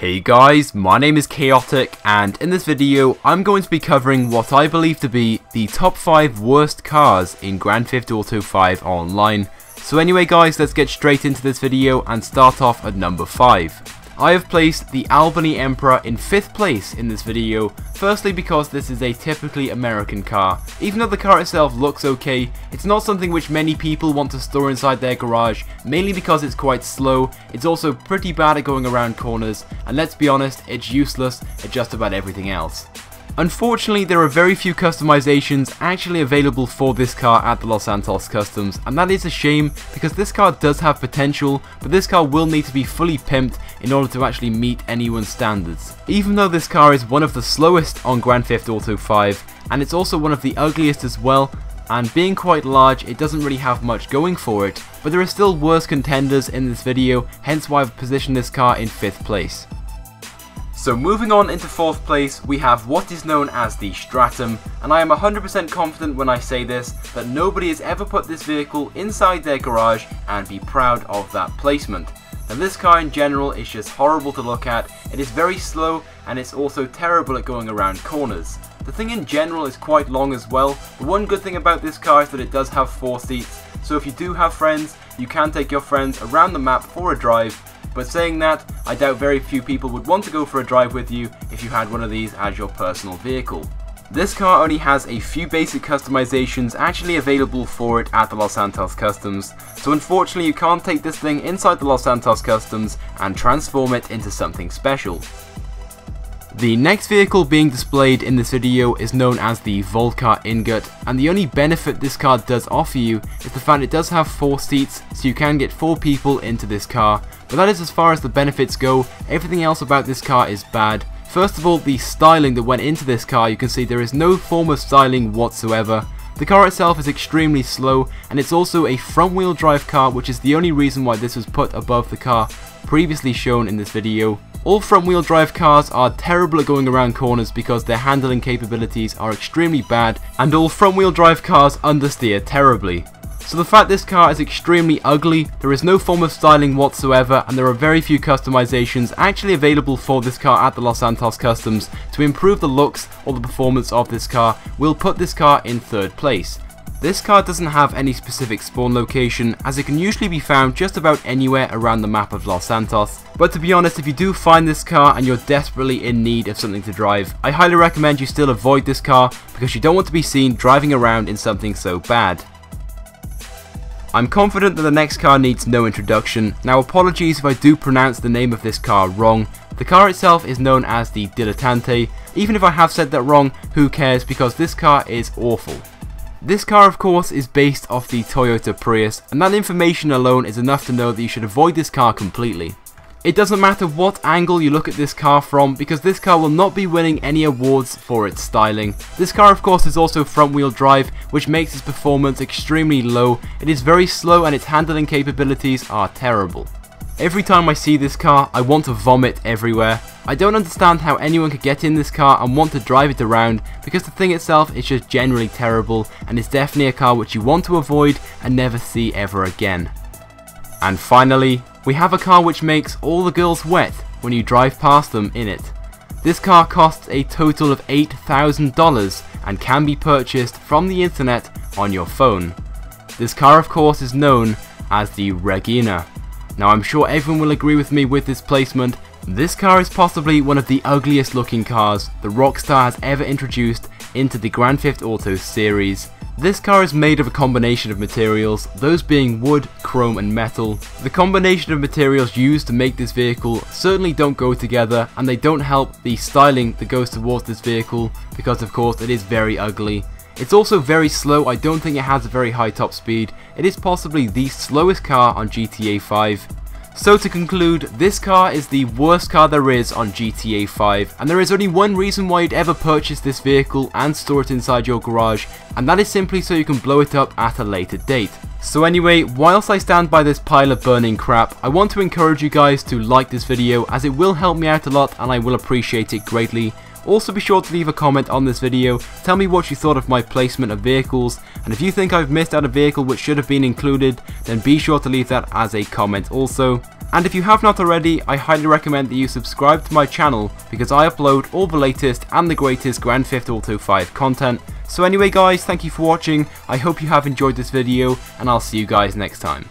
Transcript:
Hey guys, my name is Chaotic and in this video I'm going to be covering what I believe to be the top 5 worst cars in Grand Theft Auto 5 online. So anyway guys, let's get straight into this video and start off at number 5. I have placed the Albany Emperor in 5th place in this video, firstly because this is a typically American car. Even though the car itself looks okay, it's not something which many people want to store inside their garage, mainly because it's quite slow, it's also pretty bad at going around corners, and let's be honest, it's useless at just about everything else. Unfortunately, there are very few customizations actually available for this car at the Los Santos Customs, and that is a shame because this car does have potential, but this car will need to be fully pimped in order to actually meet anyone's standards. Even though this car is one of the slowest on Grand Theft Auto 5, and it's also one of the ugliest as well, and being quite large, it doesn't really have much going for it, but there are still worse contenders in this video, hence why I've positioned this car in 5th place. So moving on into 4th place, we have what is known as the Stratum, and I am 100% confident when I say this, that nobody has ever put this vehicle inside their garage and be proud of that placement. Now this car in general is just horrible to look at, it is very slow and it's also terrible at going around corners. The thing in general is quite long as well, The one good thing about this car is that it does have 4 seats, so if you do have friends, you can take your friends around the map for a drive. But saying that, I doubt very few people would want to go for a drive with you if you had one of these as your personal vehicle. This car only has a few basic customizations actually available for it at the Los Santos Customs, so unfortunately you can't take this thing inside the Los Santos Customs and transform it into something special. The next vehicle being displayed in this video is known as the Vulcar Ingot, and the only benefit this car does offer you is the fact it does have 4 seats, so you can get 4 people into this car, but that is as far as the benefits go, everything else about this car is bad. First of all, the styling that went into this car, you can see there is no form of styling whatsoever. The car itself is extremely slow, and it's also a front wheel drive car which is the only reason why this was put above the car previously shown in this video. All front wheel drive cars are terrible at going around corners because their handling capabilities are extremely bad, and all front wheel drive cars understeer terribly. So the fact this car is extremely ugly, there is no form of styling whatsoever and there are very few customizations actually available for this car at the Los Santos Customs to improve the looks or the performance of this car will put this car in third place. This car doesn't have any specific spawn location as it can usually be found just about anywhere around the map of Los Santos. But to be honest, if you do find this car and you're desperately in need of something to drive, I highly recommend you still avoid this car because you don't want to be seen driving around in something so bad. I'm confident that the next car needs no introduction. Now apologies if I do pronounce the name of this car wrong. The car itself is known as the Dilettante. Even if I have said that wrong, who cares because this car is awful. This car of course is based off the Toyota Prius and that information alone is enough to know that you should avoid this car completely. It doesn't matter what angle you look at this car from because this car will not be winning any awards for its styling. This car of course is also front wheel drive which makes its performance extremely low. It is very slow and its handling capabilities are terrible. Every time I see this car I want to vomit everywhere. I don't understand how anyone could get in this car and want to drive it around because the thing itself is just generally terrible and is definitely a car which you want to avoid and never see ever again. And finally, we have a car which makes all the girls wet when you drive past them in it. This car costs a total of $8,000 and can be purchased from the internet on your phone. This car of course is known as the Regina. Now I'm sure everyone will agree with me with this placement, this car is possibly one of the ugliest looking cars the Rockstar has ever introduced into the Grand Theft Auto series. This car is made of a combination of materials, those being wood, chrome and metal. The combination of materials used to make this vehicle certainly don't go together and they don't help the styling that goes towards this vehicle because of course it is very ugly. It's also very slow, I don't think it has a very high top speed. It is possibly the slowest car on GTA 5. So to conclude, this car is the worst car there is on GTA 5 and there is only one reason why you'd ever purchase this vehicle and store it inside your garage and that is simply so you can blow it up at a later date. So anyway, whilst I stand by this pile of burning crap, I want to encourage you guys to like this video as it will help me out a lot and I will appreciate it greatly. Also be sure to leave a comment on this video, tell me what you thought of my placement of vehicles, and if you think I've missed out a vehicle which should have been included, then be sure to leave that as a comment also. And if you have not already, I highly recommend that you subscribe to my channel because I upload all the latest and the greatest Grand Theft Auto 5 content. So anyway guys, thank you for watching, I hope you have enjoyed this video, and I'll see you guys next time.